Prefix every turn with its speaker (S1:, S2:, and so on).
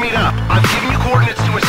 S1: meet up. I've given you coordinates to a